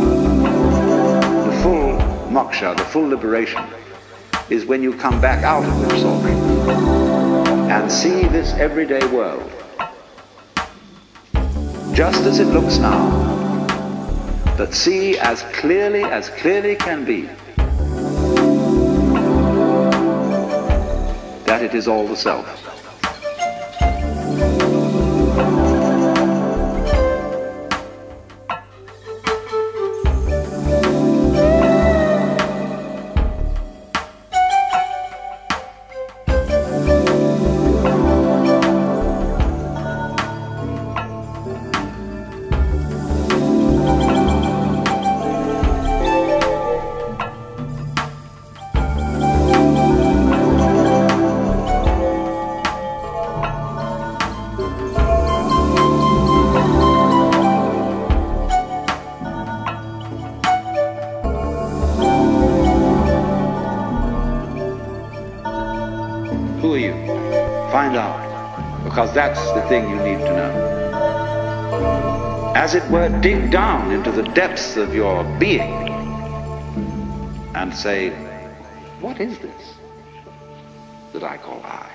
the full moksha, the full liberation, is when you come back out of the absorption and see this everyday world just as it looks now, but see as clearly as clearly can be that it is all the self. Are you? Find out, because that's the thing you need to know. As it were, dig down into the depths of your being and say, what is this that I call I?